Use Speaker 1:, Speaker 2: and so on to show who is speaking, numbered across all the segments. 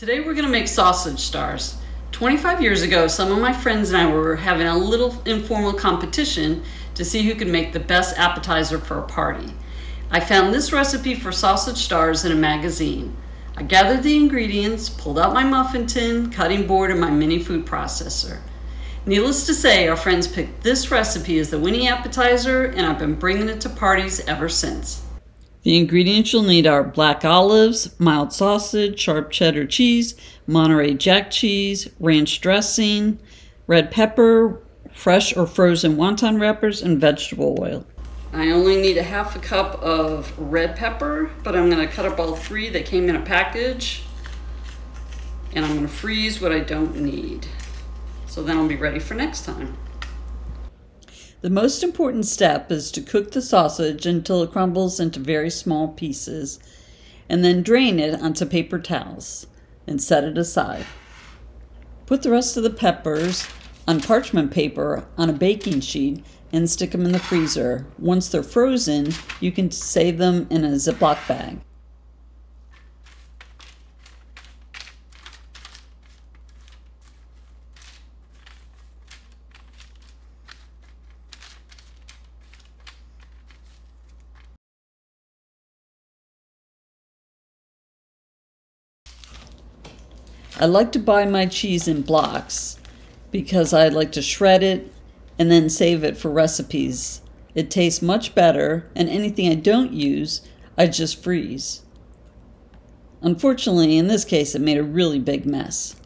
Speaker 1: Today we're going to make sausage stars. 25 years ago, some of my friends and I were having a little informal competition to see who could make the best appetizer for a party. I found this recipe for sausage stars in a magazine. I gathered the ingredients, pulled out my muffin tin, cutting board, and my mini food processor. Needless to say, our friends picked this recipe as the winning appetizer, and I've been bringing it to parties ever since. The ingredients you'll need are black olives, mild sausage, sharp cheddar cheese, Monterey Jack cheese, ranch dressing, red pepper, fresh or frozen wonton wrappers, and vegetable oil. I only need a half a cup of red pepper, but I'm going to cut up all three. They came in a package. And I'm to freeze what I don't need. So then I'll be ready for next time. The most important step is to cook the sausage until it crumbles into very small pieces and then drain it onto paper towels and set it aside. Put the rest of the peppers on parchment paper on a baking sheet and stick them in the freezer. Once they're frozen, you can save them in a Ziploc bag. I like to buy my cheese in blocks because I like to shred it and then save it for recipes. It tastes much better, and anything I don't use, I just freeze. Unfortunately, in this case, it made a really big mess.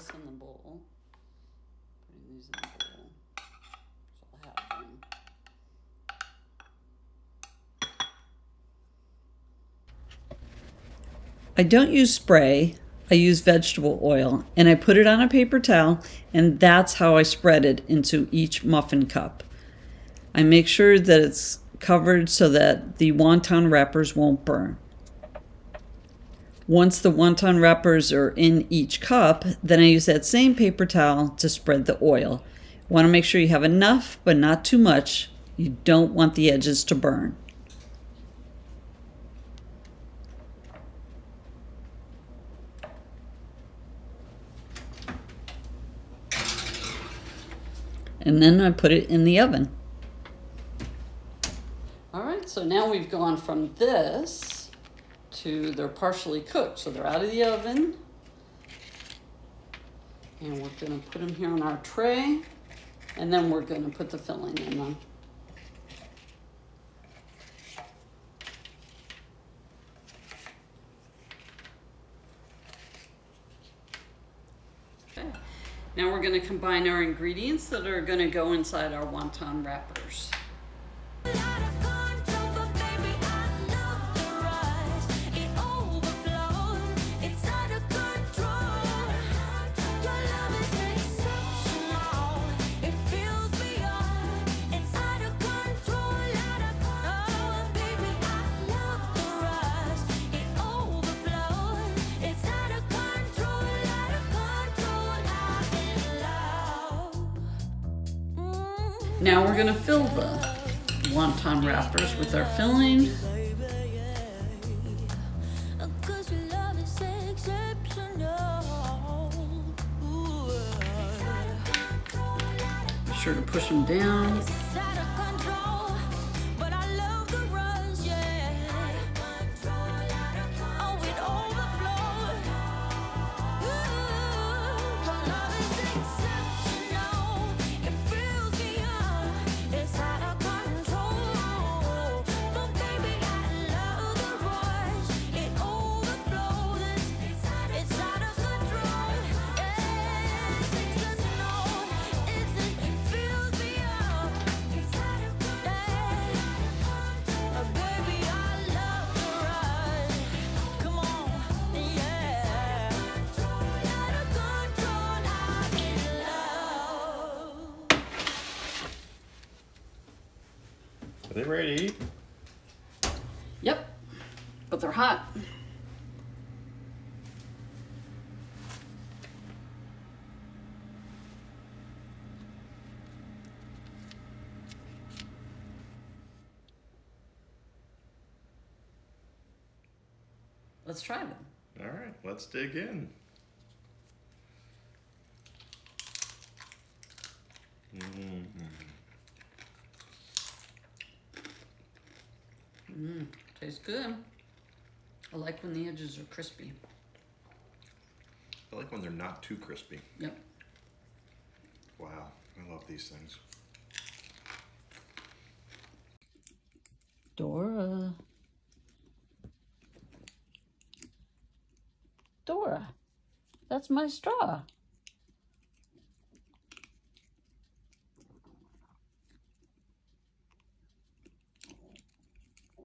Speaker 1: This in the bowl. Putting these in the bowl. So I'll have them. I don't use spray. I use vegetable oil and I put it on a paper towel and that's how I spread it into each muffin cup. I make sure that it's covered so that the wonton wrappers won't burn. Once the wonton wrappers are in each cup, then I use that same paper towel to spread the oil. Want to make sure you have enough, but not too much. You don't want the edges to burn. And then I put it in the oven. All right, so now we've gone from this to they're partially cooked. So they're out of the oven. And we're gonna put them here on our tray. And then we're gonna put the filling in them. Okay. Now we're gonna combine our ingredients that are gonna go inside our wonton wrappers. Now we're gonna fill the wonton wrappers with our filling. Be sure to push them down.
Speaker 2: Are they ready to eat?
Speaker 1: Yep, but they're hot. Let's try them.
Speaker 2: All right, let's dig in. Mm -hmm.
Speaker 1: Mmm, tastes good. I like when the edges are crispy.
Speaker 2: I like when they're not too crispy.
Speaker 1: Yep.
Speaker 2: Wow, I love these things.
Speaker 1: Dora. Dora, that's my straw.